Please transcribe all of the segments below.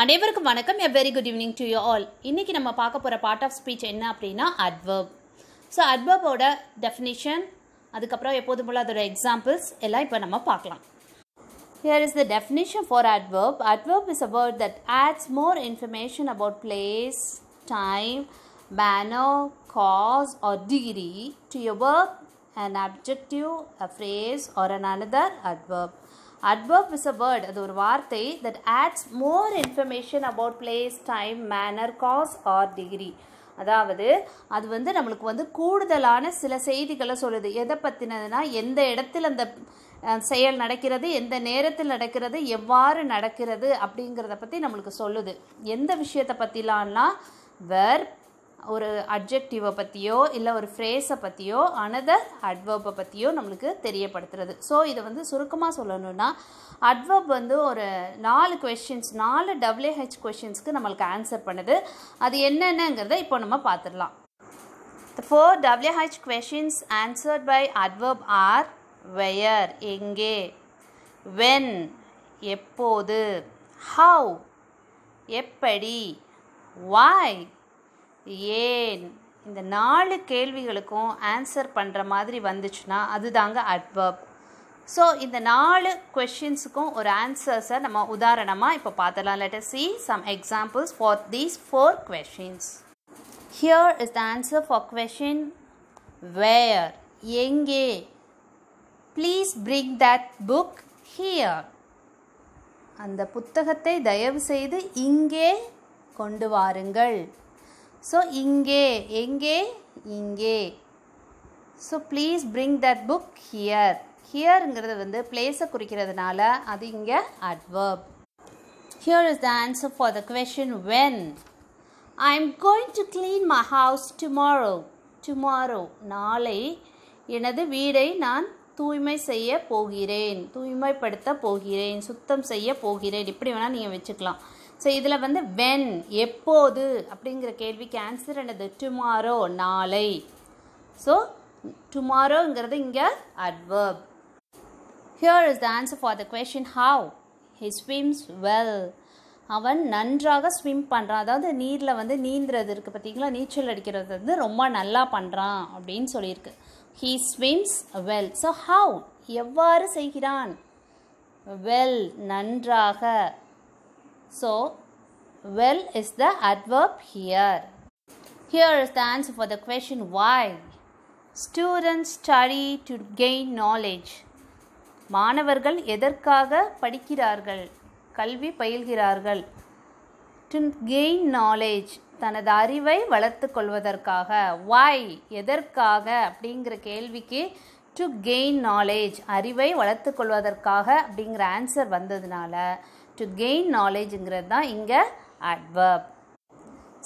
அனைவருக்கும் வணக்கம் a very good evening to you all இன்றைக்கி நம்ம பார்க்க போகிற பார்ட் ஆஃப் ஸ்பீச் என்ன அப்படின்னா அட்வர்ப் ஸோ அட்வர்போட டெஃபினிஷன் அதுக்கப்புறம் எப்போதும் போல் அதோட எக்ஸாம்பிள்ஸ் எல்லாம் இப்போ நம்ம பார்க்கலாம் here is the definition for adverb adverb is about that adds more information about place time manner cause or degree to your an objective, a phrase, or an another adverb adverb is a word அது ஒரு வார்த்தை that adds more information about place time manner cause or degree அதாவது அது வந்து நம்மளுக்கு வந்து கூடுதலான சில செய்திகளை சொல்லுது. எதை பற்றினதுன்னா எந்த இடத்தில் அந்த செயல் நடக்கிறது எந்த நேரத்தில் நடக்கிறது எவ்வாறு நடக்கிறது அப்படிங்கிறத பற்றி நம்மளுக்கு சொல்லுது. எந்த விஷயத்தை பற்றிலான்னா வேர் ஒரு அட்ஜெக்டிவை பற்றியோ இல்லை ஒரு ஃப்ரேஸை பற்றியோ அனதர் அட்வர்பை பற்றியோ நம்மளுக்கு தெரியப்படுத்துறது. ஸோ இதை வந்து சுருக்கமாக சொல்லணும்னா அட்வர்ப் வந்து ஒரு நாலு கொஷின்ஸ் நாலு டபிள்யூஹெச் கொஷின்ஸ்க்கு நம்மளுக்கு ஆன்சர் பண்ணுது. அது என்னென்னங்கிறத இப்போ நம்ம பார்த்துடலாம். The four WH questions answered by adverb are where எங்கே வென் எப்போது ஹவ் எப்படி வாய் ஏன் இந்த நாலு கேள்விகளுக்கும் ஆன்சர் பண்ணுற மாதிரி வந்துச்சுன்னா அதுதாங்க அட்வர்ப் ஸோ இந்த நாலு கொஷின்ஸுக்கும் ஒரு ஆன்சர்ஸை நம்ம உதாரணமாக இப்போ பார்த்தலாம் let us see some examples for these four questions here is the answer for question where எங்கே? Please bring that book here அந்த புத்தகத்தை தயவு செய்து இங்கே கொண்டு வாருங்கள். ஸோ இங்கே எங்கே? இங்கே. So please bring that book here ஹியருங்கிறது வந்து பிளேஸை குறிக்கிறதுனால அது இங்கே adverb here is the answer for the question when I am going to clean my house tomorrow tomorrow நாளை எனது வீடை நான் தூய்மை செய்ய போகிறேன். தூய்மைப்படுத்த போகிறேன். சுத்தம் செய்ய போகிறேன். இப்படி வேணால் நீங்கள் வச்சுக்கலாம். ஸோ இதில் வந்து வென் எப்போது அப்படிங்கிற கேள்விக்கு ஆன்சர் என்னது? டுமாரோ நாளை. ஸோ டுமாரோங்கிறது இங்கே adverb here is the answer for the question how. He swims well அவன் நன்றாக ஸ்விம் பண்ணுறான் அதாவது நீரில் வந்து நீந்துறது இருக்குது பார்த்தீங்களா நீச்சல் அடிக்கிறது வந்து ரொம்ப நல்லா பண்ணுறான் அப்படின்னு சொல்லியிருக்கு. He swims well so how எவ்வாறு செய்கிறான்? வெல் நன்றாக. So well is the adverb here Here is the answer for the question why. Students study to gain knowledge. மாணவர்கள் எதற்காக படிக்கிறார்கள் கல்வி பயில்கிறார்கள் டு கெயின் நாலேஜ் தனது அறிவை வளர்த்து கொள்வதற்காக வாய் எதற்காக அப்படிங்கிற கேள்விக்கு டு கெயின் நாலேஜ் அறிவை வளர்த்து கொள்வதற்காக அப்படிங்கிற ஆன்சர் வந்ததுனால டு கெயின் நாலேஜுங்கிறது தான் இங்கே அட்வர்ப்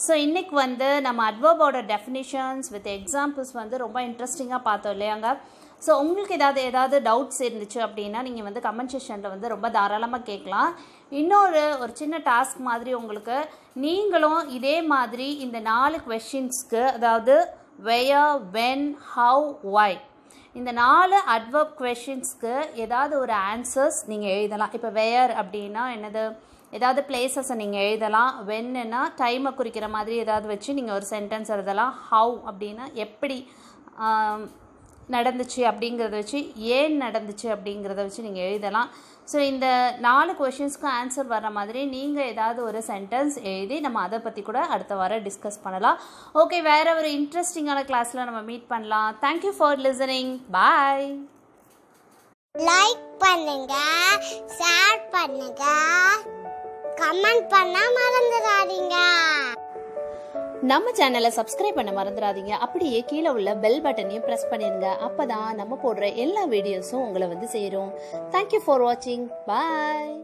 ஸோ இன்றைக்கி வந்து நம்ம அட்வர்போட டெஃபினிஷன்ஸ் வித் எக்ஸாம்பிள்ஸ் வந்து ரொம்ப இன்ட்ரெஸ்டிங்காக பார்த்தோம் இல்லையாங்க? ஸோ உங்களுக்கு ஏதாவது ஏதாவது டவுட்ஸ் இருந்துச்சு அப்படின்னா நீங்கள் வந்து கமெண்ட் செஷனில் வந்து ரொம்ப தாராளமாக கேட்கலாம். இன்னொரு ஒரு சின்ன டாஸ்க் மாதிரி உங்களுக்கு நீங்களும் இதே மாதிரி இந்த நாலு கொஷின்ஸ்க்கு அதாவது வெயர் வென் ஹவ் ஒய் இந்த நாலு அட்வர்ப் கொஷின்ஸ்க்கு ஏதாவது ஒரு ஆன்சர்ஸ் நீங்கள் எழுதலாம். இப்போ வேர் அப்படின்னா என்னது? ஏதாவது பிளேசஸை நீங்கள் எழுதலாம். வென்னுன்னா டைமை குறிக்கிற மாதிரி ஏதாவது வச்சு நீங்கள் ஒரு சென்டென்ஸ் எழுதலாம். ஹவு அப்படின்னா எப்படி? நடந்துச்சு அப்படிங்கிறத வச்சு ஏன் நடந்துச்சு அப்படிங்கிறத வச்சு நீங்கள் எழுதலாம். ஸோ இந்த நாலு கொஷின்ஸ்க்கு ஆன்சர் வர்ற மாதிரி நீங்கள் ஏதாவது ஒரு சென்டென்ஸ் எழுதி நம்ம அதை பற்றி கூட அடுத்த வாரம் டிஸ்கஸ் பண்ணலாம். ஓகே வேறு ஒரு இன்ட்ரெஸ்டிங்கான கிளாஸில் நம்ம மீட் பண்ணலாம். Thank you for listening bye like பண்ணுங்க ஷேர் பண்ணுங்க கமெண்ட் பண்ண மறந்துடாதீங்க. நம்ம சேனலை சப்ஸ்கிரைப் பண்ண மறந்துடாதீங்க. அப்படியே கீழே உள்ள பெல் பட்டனையும் ப்ரெஸ் பண்ணியிருந்தேன் அப்போ தான் நம்ம போடுற எல்லா வீடியோஸும் உங்களை வந்து சேரும். தேங்க்யூ ஃபார் வாட்சிங் பாய்